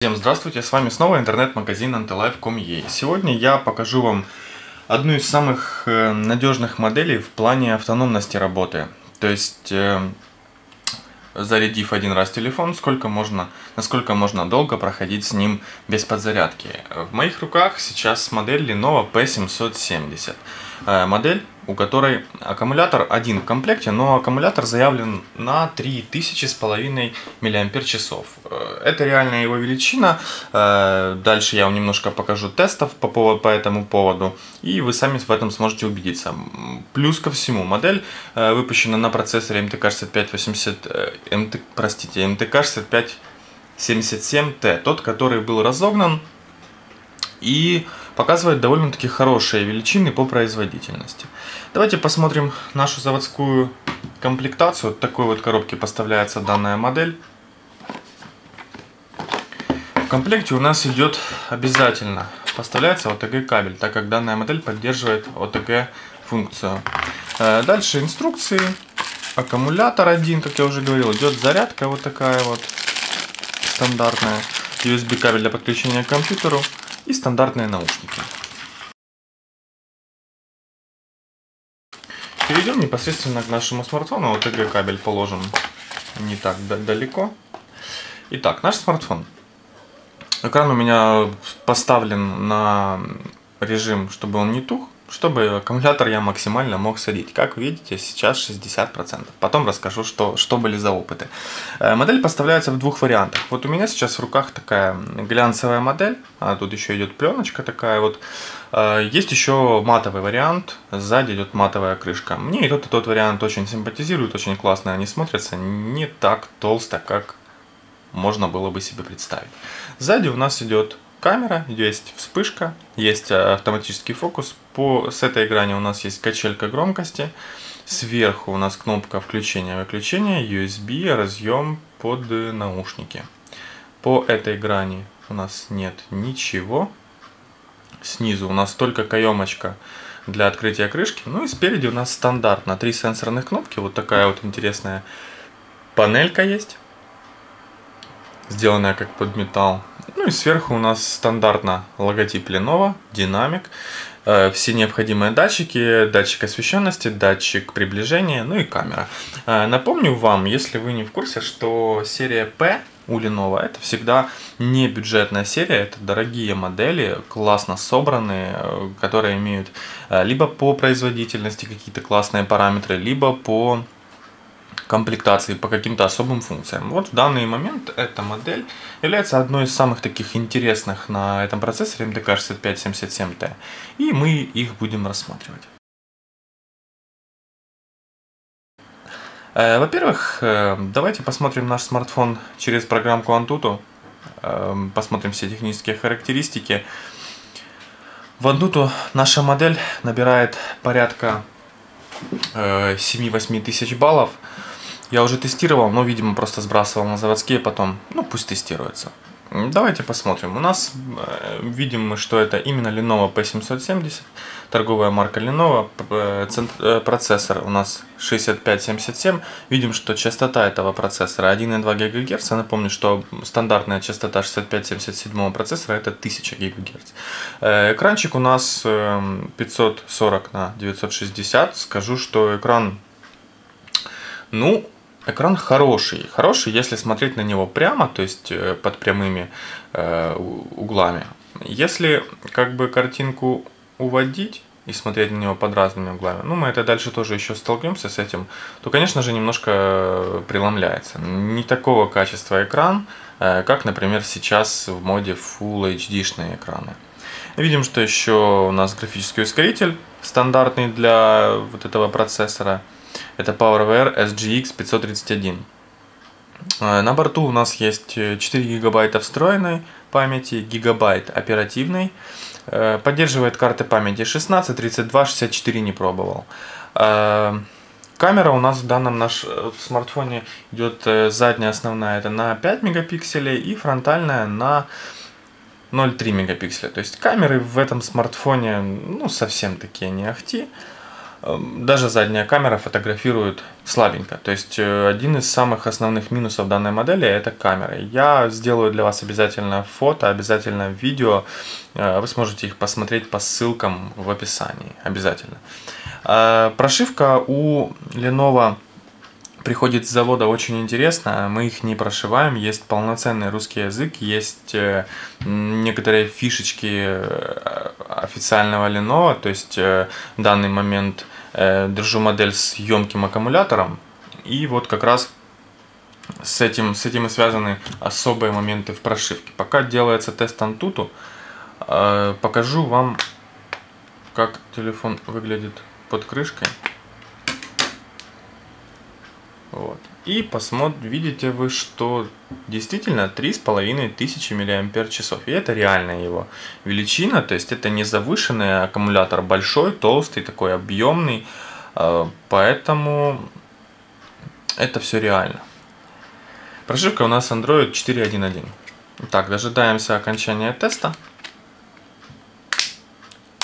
Всем здравствуйте, с вами снова интернет-магазин antilife.com.ua. Сегодня я покажу вам одну из самых э, надежных моделей в плане автономности работы. То есть, э, зарядив один раз телефон, сколько можно, насколько можно долго проходить с ним без подзарядки. В моих руках сейчас модель Lenovo P770. Э, модель у которой аккумулятор один в комплекте, но аккумулятор заявлен на 3000 с половиной мАч. Э, это реальная его величина. Э, дальше я вам немножко покажу тестов по, поводу, по этому поводу, и вы сами в этом сможете убедиться. Плюс ко всему, модель выпущена на процессоре MTK 6580, MT, простите, MTK 6577T, тот, который был разогнан и показывает довольно-таки хорошие величины по производительности. Давайте посмотрим нашу заводскую комплектацию. Вот такой вот коробке поставляется данная модель. В комплекте у нас идет обязательно поставляется OTG кабель, так как данная модель поддерживает OTG функцию. Э, дальше инструкции. Аккумулятор один, как я уже говорил, идет зарядка вот такая вот стандартная. USB кабель для подключения к компьютеру и стандартные наушники. Перейдем непосредственно к нашему смартфону. Вот OTG кабель положим не так далеко. Итак, наш смартфон. Экран у меня поставлен на режим, чтобы он не тух чтобы аккумулятор я максимально мог садить. Как видите, сейчас 60%. Потом расскажу, что, что были за опыты. Э, модель поставляется в двух вариантах. Вот у меня сейчас в руках такая глянцевая модель. А тут еще идет пленочка такая вот. Э, есть еще матовый вариант. Сзади идет матовая крышка. Мне и тот, и тот вариант очень симпатизирует, очень классно они смотрятся. Не так толсто, как можно было бы себе представить. Сзади у нас идет камера, есть вспышка, есть э, автоматический фокус. По, с этой грани у нас есть качелька громкости. Сверху у нас кнопка включения-выключения, USB, разъем под наушники. По этой грани у нас нет ничего. Снизу у нас только каемочка для открытия крышки. Ну и спереди у нас стандартно три сенсорных кнопки. Вот такая вот интересная панелька есть. Сделанная как под металл. Ну и сверху у нас стандартно логотип Lenovo, динамик, э, все необходимые датчики, датчик освещенности, датчик приближения, ну и камера. Э, напомню вам, если вы не в курсе, что серия P у Lenovo это всегда не бюджетная серия, это дорогие модели, классно собранные, э, которые имеют либо по производительности какие-то классные параметры, либо по комплектации по каким-то особым функциям. Вот в данный момент эта модель является одной из самых таких интересных на этом процессоре MDK 6577T. И мы их будем рассматривать. Э, во-первых, э, давайте посмотрим наш смартфон через программку Antutu. Э, посмотрим все технические характеристики. В Antutu наша модель набирает порядка 7-8 тысяч баллов. Я уже тестировал, но, видимо, просто сбрасывал на заводские потом. Ну, пусть тестируется. Давайте посмотрим. У нас э, видим мы, что это именно Lenovo P770, торговая марка Lenovo, э, э, процессор у нас 6577. Видим, что частота этого процессора 1,2 ГГц. Напомню, что стандартная частота 6577 процессора это 1000 ГГц. Экранчик у нас 540 на 960. Скажу, что экран, ну, Экран хороший. Хороший, если смотреть на него прямо, то есть э, под прямыми э, углами. Если как бы картинку уводить и смотреть на него под разными углами, ну мы это дальше тоже еще столкнемся с этим, то, конечно же, немножко преломляется. Не такого качества экран, э, как, например, сейчас в моде Full HD-шные экраны. Видим, что еще у нас графический ускоритель стандартный для вот этого процессора – это PowerWare SGX 531. Э, на борту у нас есть 4 э, гигабайта встроенной памяти, гигабайт оперативной. Э, поддерживает карты памяти 16, 32, 64 не пробовал. Камера у нас в данном наш смартфоне идет задняя основная это на 5 мегапикселей и фронтальная на 0,3 мегапикселя. То есть камеры в этом смартфоне ну совсем такие не ахти. Эм, даже задняя камера фотографирует слабенько. То есть э, один из самых основных минусов данной модели это камера. Я сделаю для вас обязательно фото, обязательно видео. Э, вы сможете их посмотреть по ссылкам в описании. Обязательно. Э, прошивка у Lenovo приходит с завода очень интересно, мы их не прошиваем, есть полноценный русский язык, есть некоторые фишечки официального Lenovo, то есть в данный момент Э, держу модель с емким аккумулятором. И вот как раз с этим, с этим и связаны особые моменты в прошивке. Пока делается тест Antutu, э, покажу вам, как телефон выглядит под крышкой. Вот. И посмотрите, видите вы, что действительно 3500 мАч. И это реальная его величина, то есть это не завышенный аккумулятор, большой, толстый, такой объемный. А, поэтому это все реально. Прошивка у нас Android 4.1.1. Так, дожидаемся окончания теста.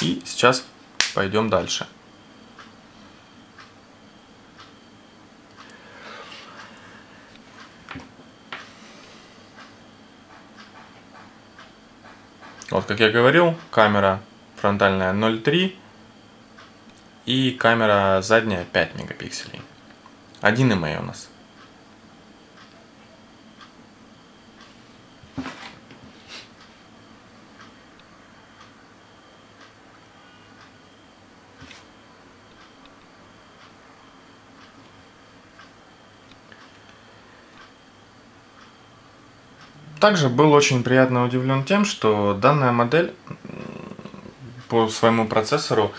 И сейчас пойдем дальше. Вот, как я говорил, камера фронтальная 0.3 и камера задняя 5 мегапикселей. 1 email у нас. Также был очень приятно удивлен тем, что данная модель по своему процессору,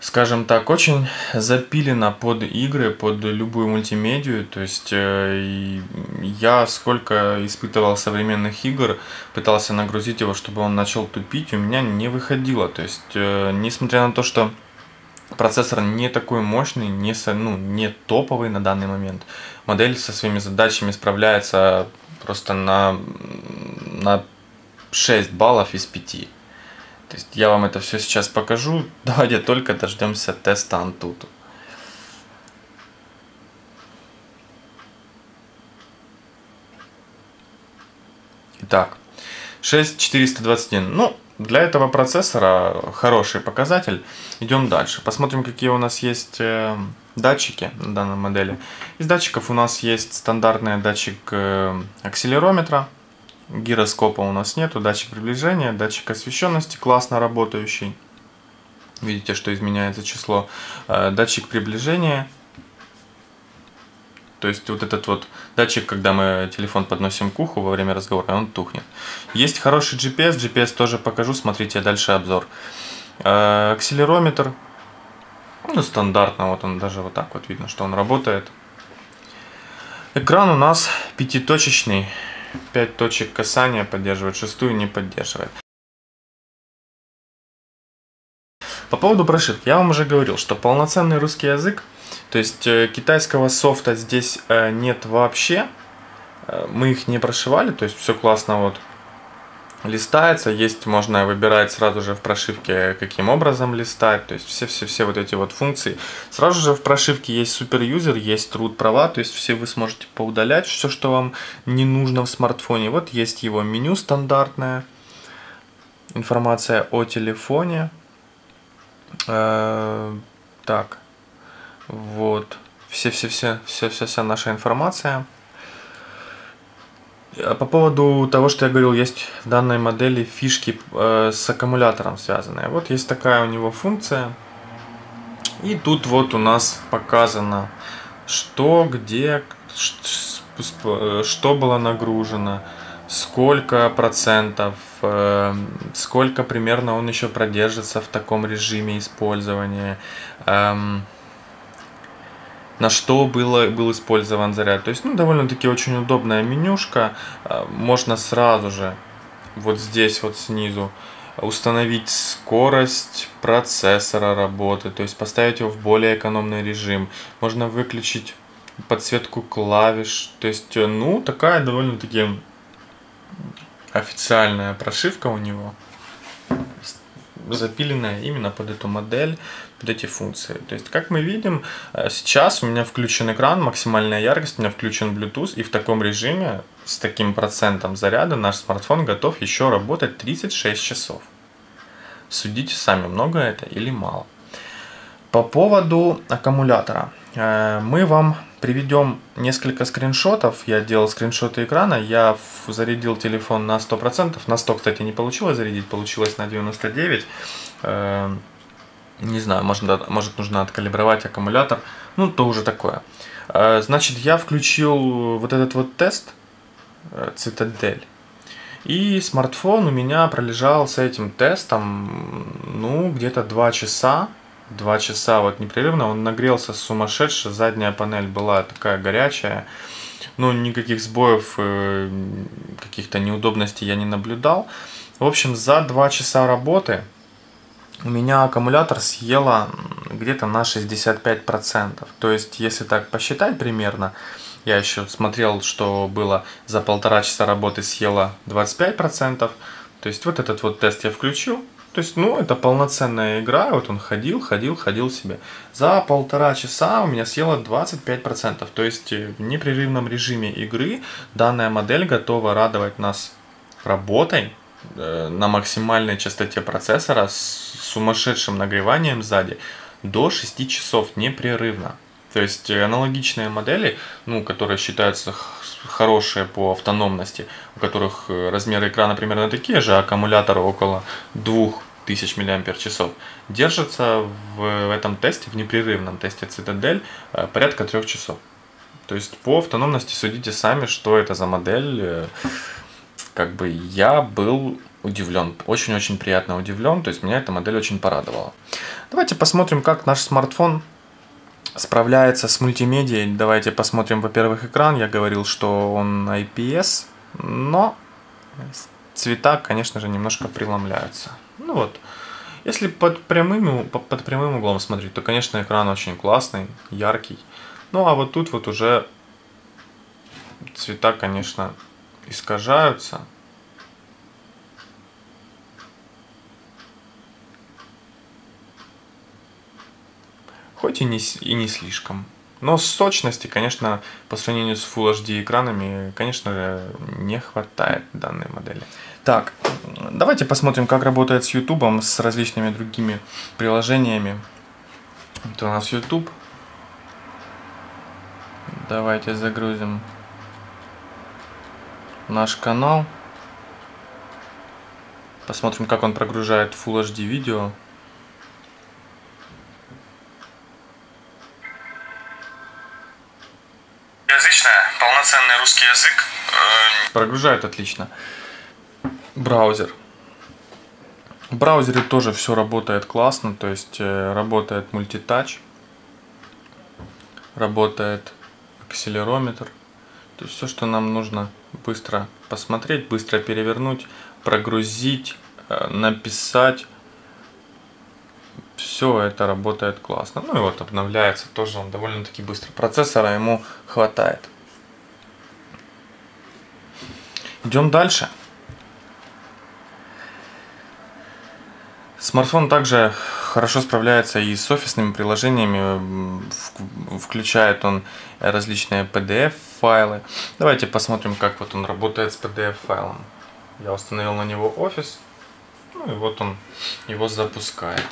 скажем так, очень запилена под игры, под любую мультимедию. То есть э, я сколько испытывал современных игр, пытался нагрузить его, чтобы он начал тупить, у меня не выходило. То есть, э, несмотря на то, что процессор не такой мощный, не, ну, не топовый на данный момент, модель со своими задачами справляется просто на, на 6 баллов из 5. То есть я вам это все сейчас покажу. Давайте только дождемся теста Antutu. Итак, 6421. Ну, для этого процессора хороший показатель. Идем дальше. Посмотрим, какие у нас есть э, датчики на данной модели. Из датчиков у нас есть стандартный датчик э, акселерометра, гироскопа у нас нету, датчик приближения, датчик освещенности классно работающий. Видите, что изменяется число. Э, датчик приближения, то есть вот этот вот датчик, когда мы телефон подносим к уху во время разговора, он тухнет. Есть хороший GPS, GPS тоже покажу, смотрите дальше обзор. Э, акселерометр, ну, стандартно, вот он даже вот так вот видно, что он работает. Экран у нас пятиточечный, 5 точек касания поддерживает, шестую не поддерживает. По поводу прошивки, я вам уже говорил, что полноценный русский язык, то есть э, китайского софта здесь э, нет вообще, э, мы их не прошивали, то есть все классно вот листается, есть, можно выбирать сразу же в прошивке, каким образом листать, то есть все-все-все вот эти вот функции. Сразу же в прошивке есть суперюзер, есть root права, то есть все вы сможете поудалять все, что вам не нужно в смартфоне. Вот есть его меню стандартное, информация о телефоне. Э, так, вот, все-все-все-все-вся наша информация. А по поводу того, что я говорил, есть в данной модели фишки э, с аккумулятором связанные. Вот есть такая у него функция. И тут вот у нас показано, что, где, что было нагружено, сколько процентов, э, сколько примерно он еще продержится в таком режиме использования. На что было, был использован заряд. То есть, ну, довольно-таки очень удобная менюшка. А, можно сразу же вот здесь вот снизу установить скорость процессора работы, то есть поставить его в более экономный режим. Можно выключить подсветку клавиш. То есть, ну, такая довольно-таки официальная прошивка у него. Запиленная именно под эту модель, под эти функции. То есть, как мы видим, э, сейчас у меня включен экран, максимальная яркость, у меня включен Bluetooth, и в таком режиме с таким процентом заряда наш смартфон готов еще работать 36 часов. Судите сами, много это или мало. По поводу аккумулятора. Э, мы вам приведем несколько скриншотов. Я делал скриншоты экрана. Я зарядил телефон на 100%. На 100, кстати, не получилось зарядить. Получилось на 99. Э, не знаю, может, может нужно откалибровать аккумулятор. Ну, то уже такое. Э, значит, я включил вот этот вот тест Цитадель. И смартфон у меня пролежал с этим тестом, ну, где-то 2 часа два часа вот непрерывно, он нагрелся сумасшедше, задняя панель была такая горячая, ну, никаких сбоев, э, каких-то неудобностей я не наблюдал. В общем, за два часа работы у меня аккумулятор съела где-то на 65%. То есть, если так посчитать примерно, я еще смотрел, что было за полтора часа работы съела 25%. То есть, вот этот вот тест я включил, то есть, ну, это полноценная игра. Вот он ходил, ходил, ходил себе. За полтора часа у меня съело 25%. То есть, э, в непрерывном режиме игры данная модель готова радовать нас работой э, на максимальной частоте процессора с сумасшедшим нагреванием сзади до 6 часов непрерывно. То есть э, аналогичные модели, ну, которые считаются хорошие по автономности, у которых э, размеры экрана примерно такие же, аккумулятор около 2000 мАч, держатся в этом тесте, в непрерывном тесте Citadel, э, порядка 3 часов. То есть по автономности судите сами, что это за модель. Как бы я был удивлен, очень-очень приятно удивлен, то есть меня эта модель очень порадовала. Давайте посмотрим, как наш смартфон справляется с мультимедией. Давайте посмотрим, во-первых, экран. Я говорил, что он IPS, но цвета, конечно же, немножко преломляются. Ну вот, если под прямым, под прямым углом смотреть, то, конечно, экран очень классный, яркий. Ну а вот тут вот уже цвета, конечно, искажаются. Хоть и не, и не слишком. Но сочности, конечно, по сравнению с Full HD экранами, конечно, не хватает данной модели. Так, давайте посмотрим, как работает с YouTube, с различными другими приложениями. Это у нас YouTube. Давайте загрузим наш канал. Посмотрим, как он прогружает Full HD видео. полноценный русский язык. Э, Прогружает отлично. Браузер. В браузере тоже все работает классно, то есть э, работает мультитач, работает акселерометр. То есть все, что нам нужно быстро посмотреть, быстро перевернуть, прогрузить, э, написать. Все это работает классно. Ну и вот обновляется тоже он довольно-таки быстро. Процессора ему хватает. Идем дальше. Смартфон также хорошо справляется и с офисными приложениями, включает он различные PDF-файлы. Давайте посмотрим, как вот он работает с PDF-файлом. Я установил на него офис, ну и вот он его запускает.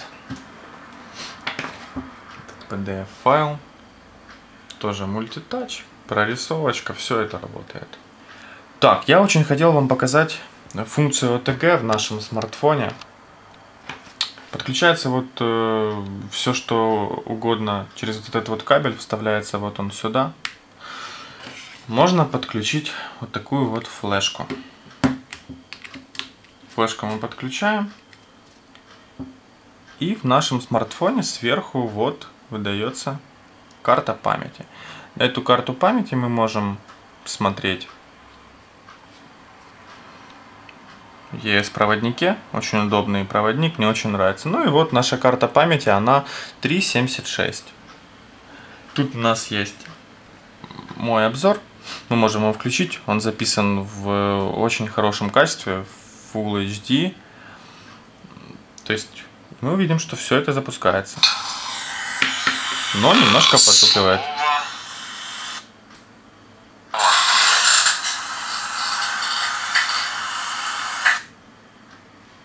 PDF-файл, тоже мультитач, прорисовочка, все это работает. Так, я очень хотел вам показать функцию OTG в нашем смартфоне. Подключается вот э, все, что угодно через вот этот вот кабель, вставляется вот он сюда. Можно подключить вот такую вот флешку. Флешку мы подключаем. И в нашем смартфоне сверху вот выдается карта памяти. Эту карту памяти мы можем смотреть ES-проводнике. Очень удобный проводник, мне очень нравится. Ну и вот наша карта памяти, она 3.76. Тут у нас есть мой обзор. Мы можем его включить. Он записан в очень хорошем качестве, Full HD. То есть мы увидим, что все это запускается. Но немножко потупливает.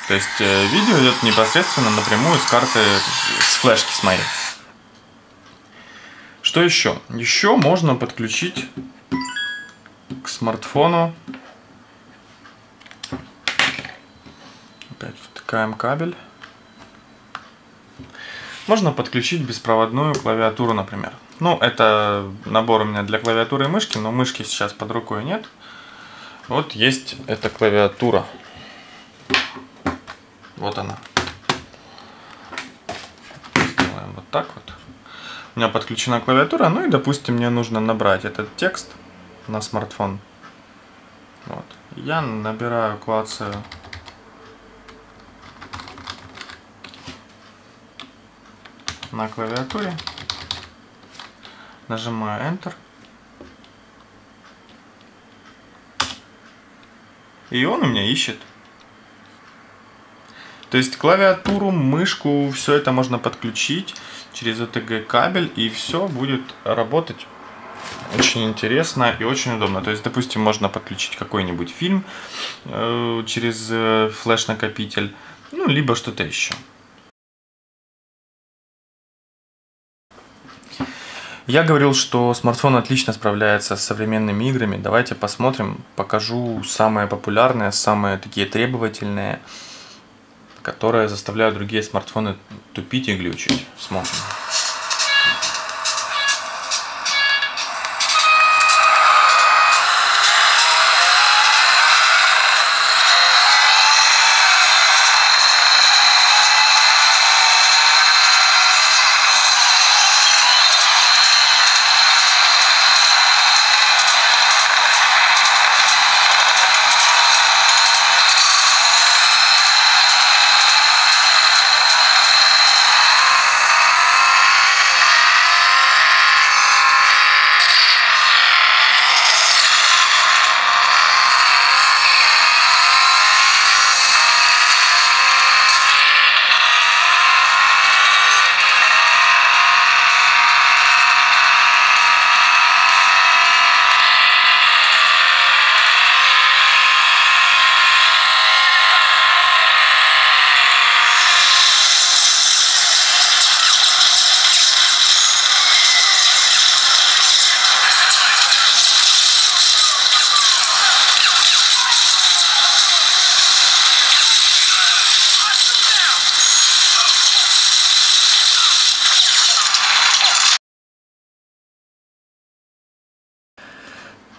То есть э, видео идет непосредственно напрямую с карты, с флешки с моей. Что еще? Еще можно подключить к смартфону. Опять втыкаем кабель. Можно подключить беспроводную клавиатуру, например. Ну, это набор у меня для клавиатуры и мышки, но мышки сейчас под рукой нет. Вот есть эта клавиатура. Вот она. Сделаем вот так вот. У меня подключена клавиатура, ну и, допустим, мне нужно набрать этот текст на смартфон. Вот. Я набираю, клацаю на клавиатуре, нажимаю Enter. И он у меня ищет то есть клавиатуру, мышку, все это можно подключить через OTG кабель и все будет работать очень интересно и очень удобно. То есть, допустим, можно подключить какой-нибудь фильм э, через э, флеш-накопитель, ну, либо что-то еще. Я говорил, что смартфон отлично справляется с современными играми. Давайте посмотрим, покажу самые популярные, самые такие требовательные которые заставляют другие смартфоны тупить и глючить. Смотрим.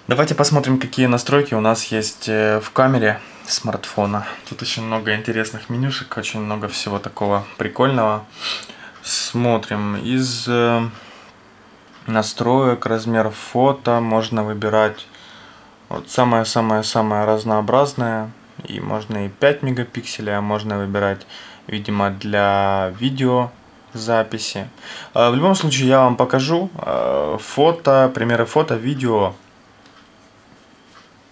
Давайте посмотрим, какие настройки у нас есть э, в камере смартфона. Тут очень много интересных менюшек, очень много всего такого прикольного. Смотрим. Из э, настроек размер фото можно выбирать вот самое-самое-самое разнообразное. И можно и 5 мегапикселей, а можно выбирать, видимо, для видео записи. Э, в любом случае я вам покажу фото, примеры фото, видео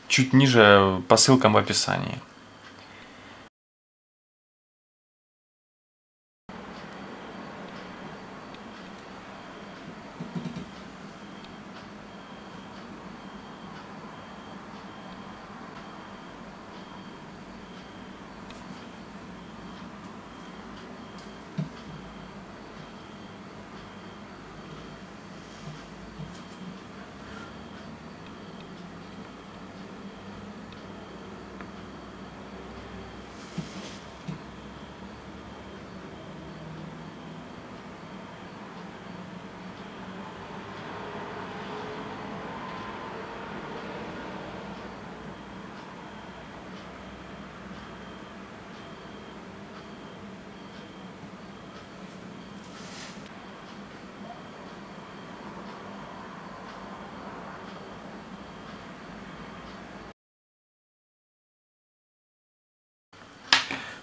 чуть ниже по ссылкам в описании.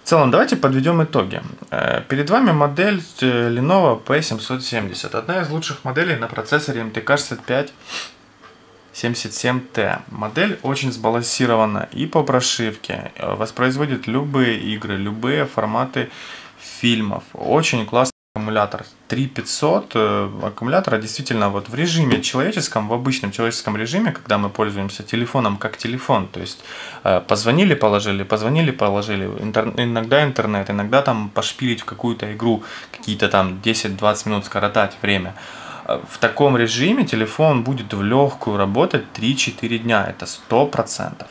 В целом, давайте подведем итоги. Э, перед вами модель э, Lenovo P770. Одна из лучших моделей на процессоре MTK 6577T. Модель очень сбалансирована и по прошивке. Э, воспроизводит любые игры, любые форматы фильмов. Очень классный аккумулятор 3500 э, аккумулятора действительно вот в режиме человеческом, в обычном человеческом режиме, когда мы пользуемся телефоном как телефон, то есть э, позвонили, положили, позвонили, положили, интер... иногда интернет, иногда там пошпилить в какую-то игру, какие-то там 10-20 минут скоротать время. Э, в таком режиме телефон будет в легкую работать 3-4 дня, это 100%.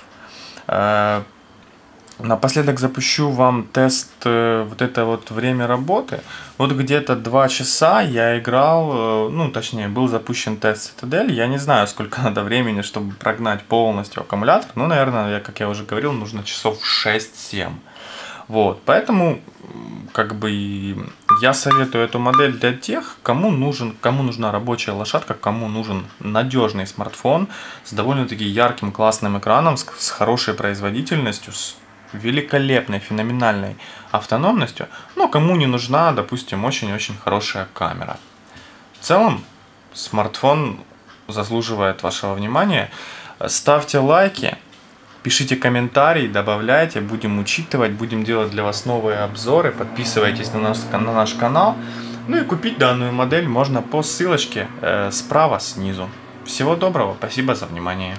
Напоследок запущу вам тест э, вот это вот время работы. Вот где-то 2 часа я играл, э, ну точнее был запущен тест Citadel. Я не знаю сколько надо времени, чтобы прогнать полностью аккумулятор. Ну, наверное, я, как я уже говорил, нужно часов 6-7. Вот, поэтому как бы я советую эту модель для тех, кому нужен, кому нужна рабочая лошадка, кому нужен надежный смартфон с довольно-таки ярким классным экраном, с, с хорошей производительностью, с великолепной, феноменальной автономностью, но кому не нужна, допустим, очень-очень хорошая камера. В целом, смартфон заслуживает вашего внимания. Ставьте лайки, пишите комментарии, добавляйте, будем учитывать, будем делать для вас новые обзоры, подписывайтесь на наш, на наш канал. Ну и купить данную модель можно по ссылочке э, справа снизу. Всего доброго, спасибо за внимание.